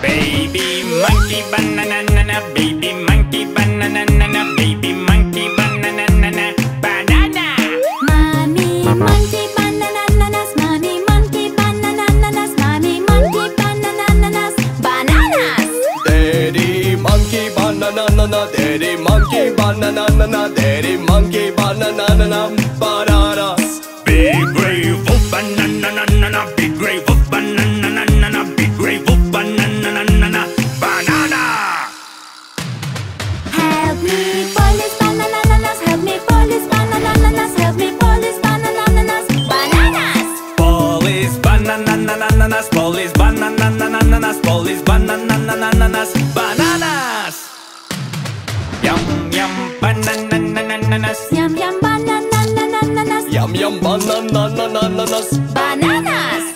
Baby monkey banana nana baby banana nana Daddy monkey banana nana Daddy monkey banana nana Bananas Big grey wolf banana nana big grey wolf banana nana big grey wolf banana. Nana banana Help me police banana nanas, help me police banana nanas, help me police banana nanas, bananas. Police banana nanas police banana nanas police banana nanas bananas Banananas. Yam, yam, bananananas. Yam, yam, bananananas. Bananas.